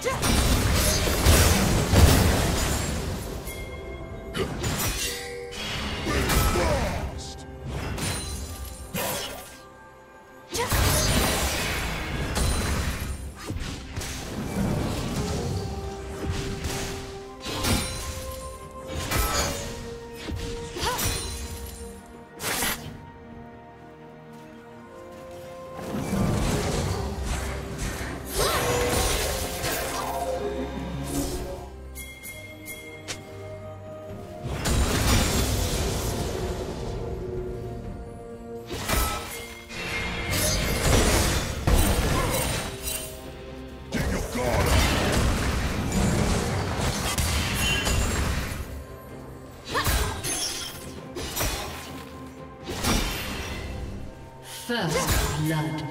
じ。Blood.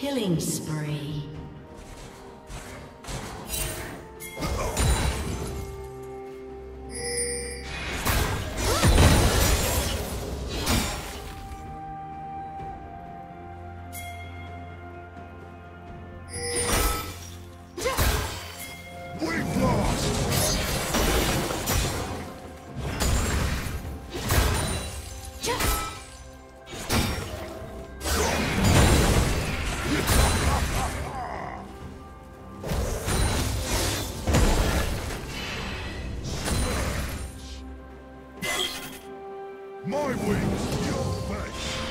Killing spree. My wings, your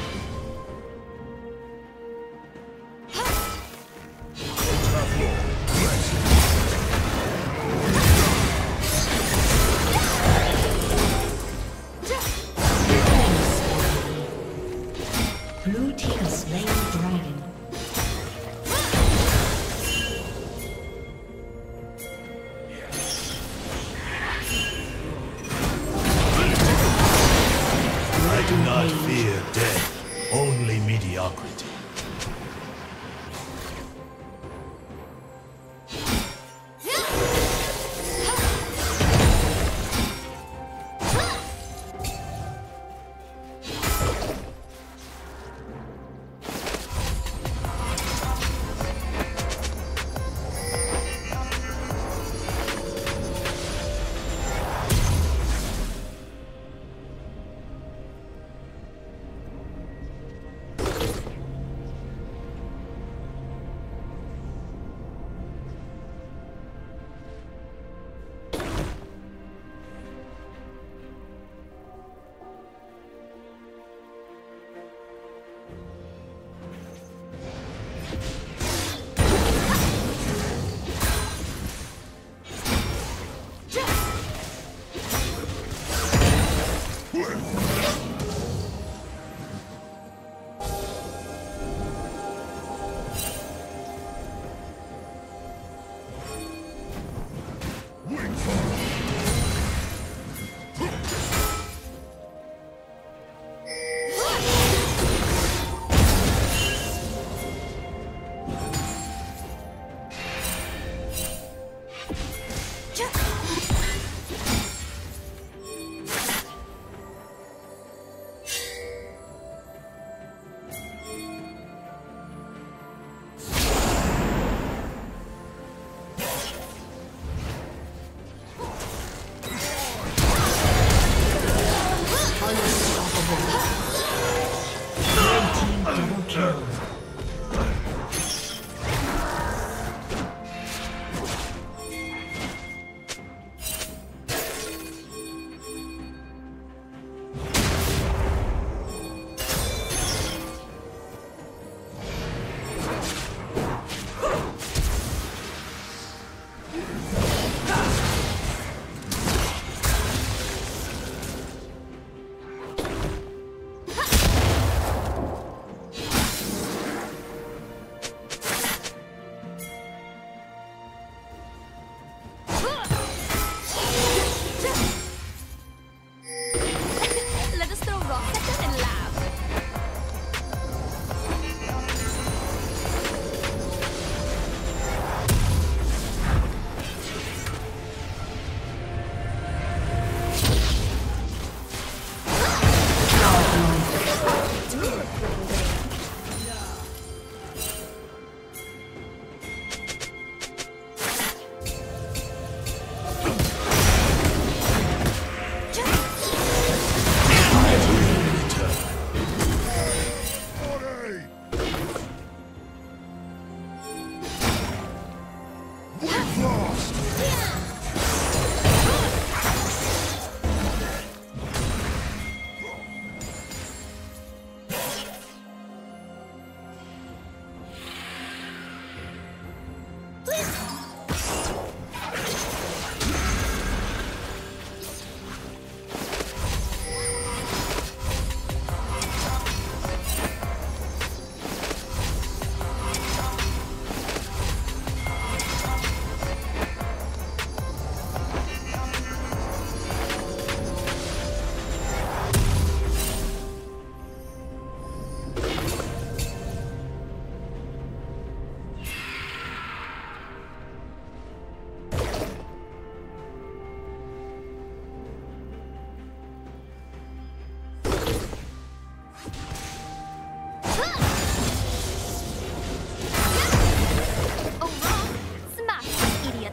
Double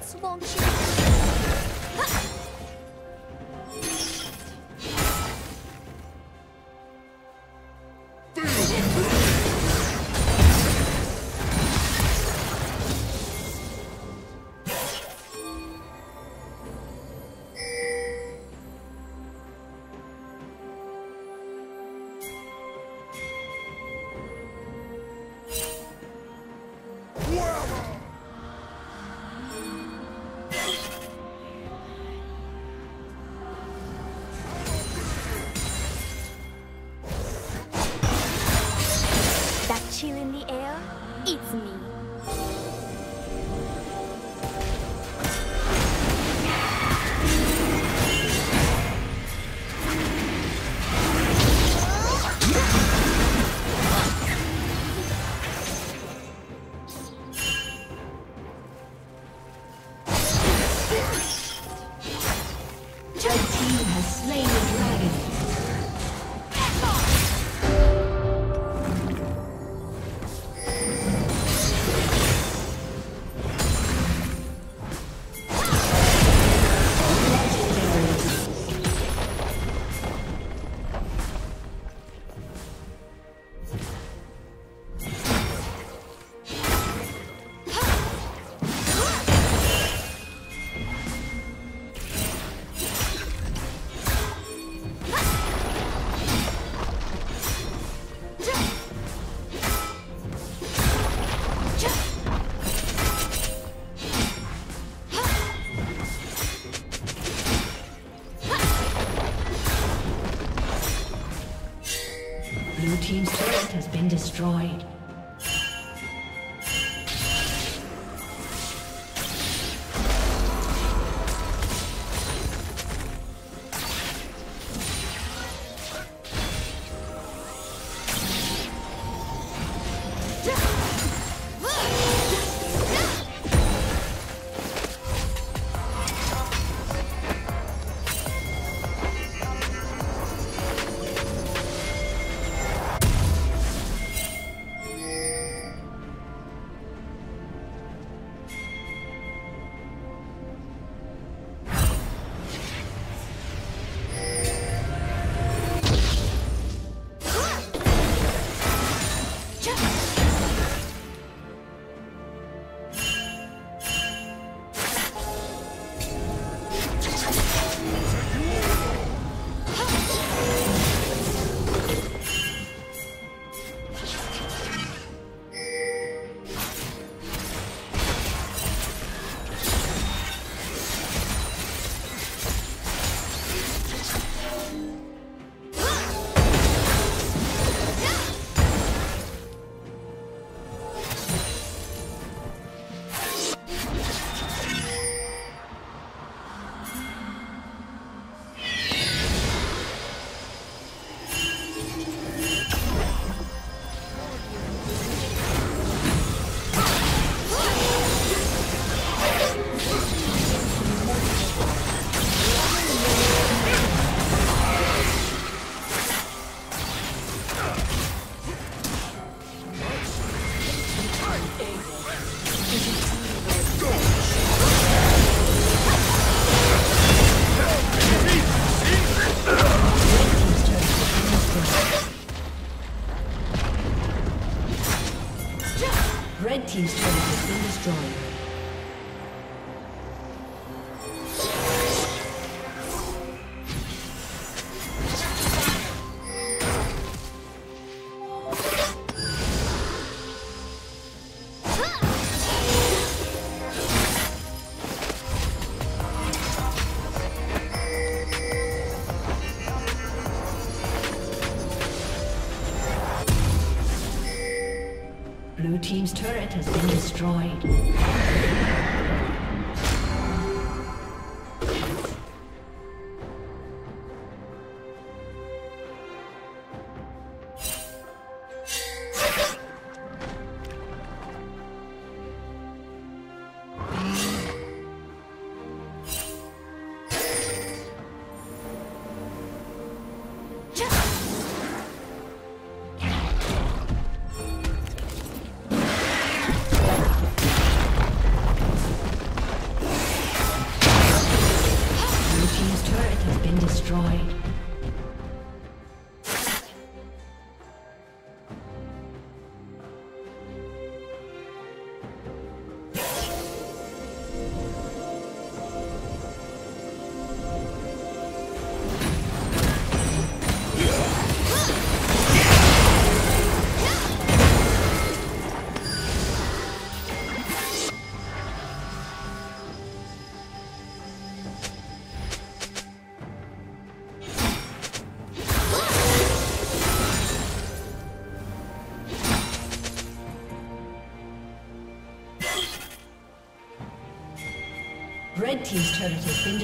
Swarm shield. 부탁해요. Destroyed.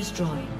Destroyed.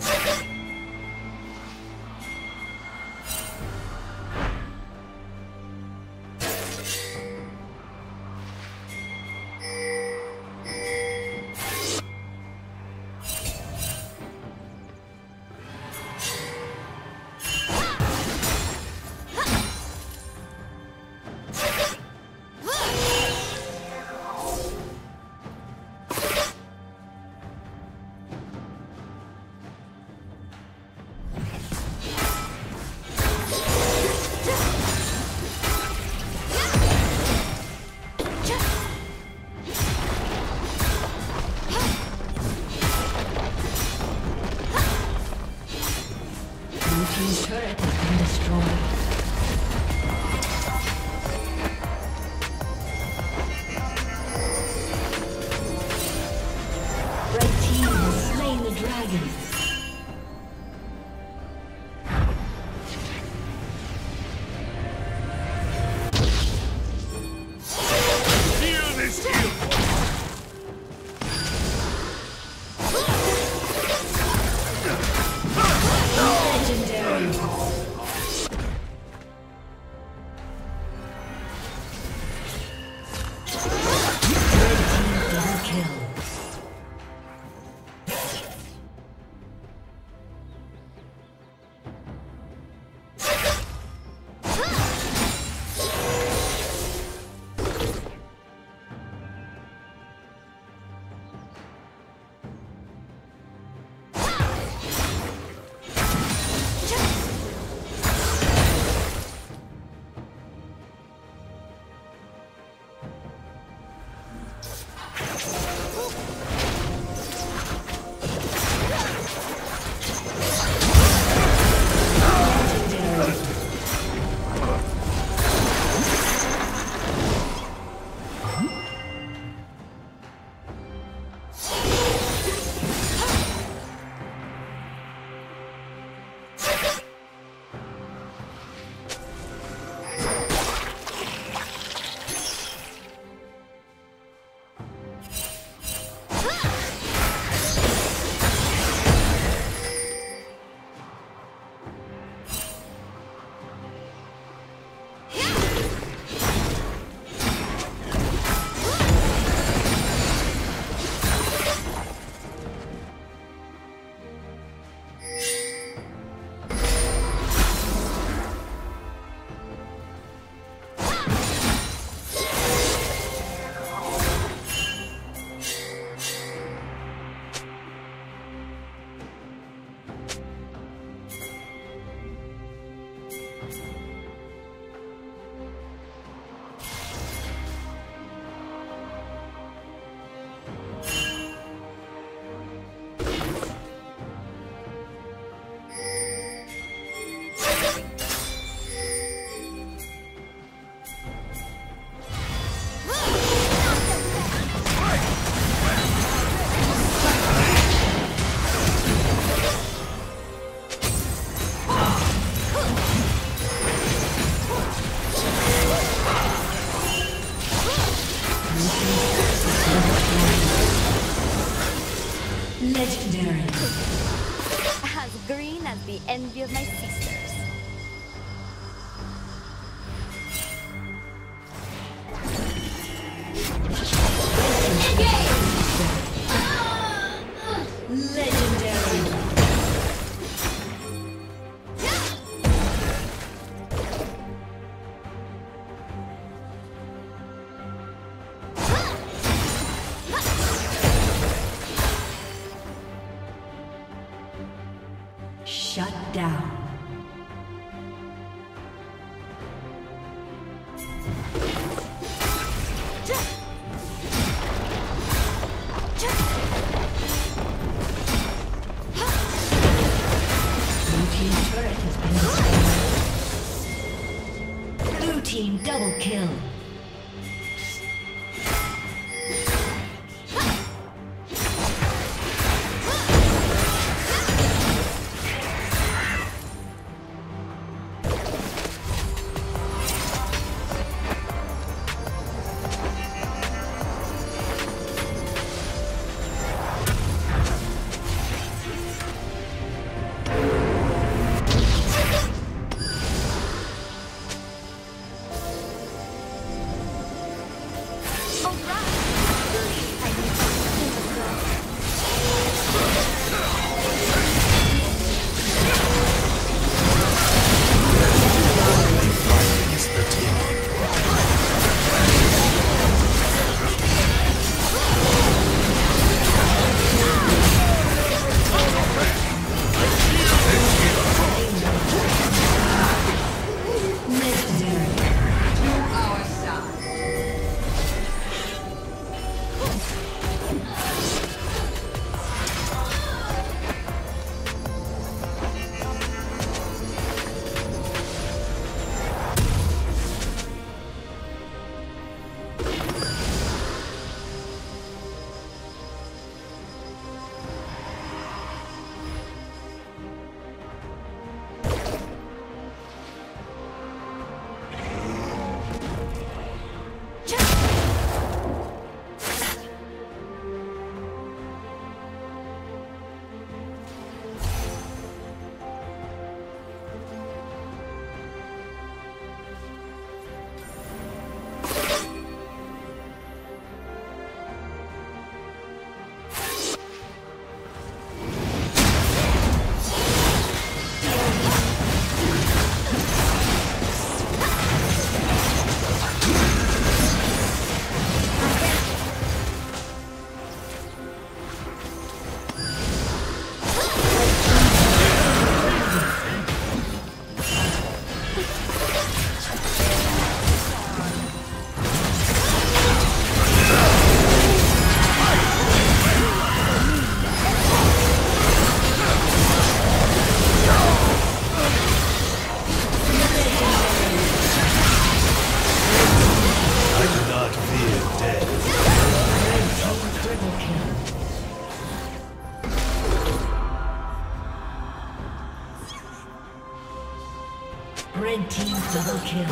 Double kill.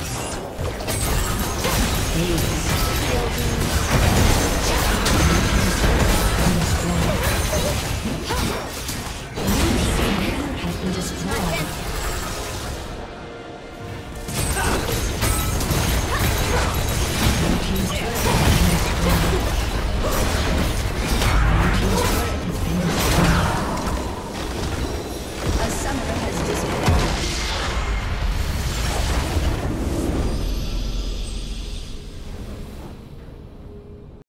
Ace.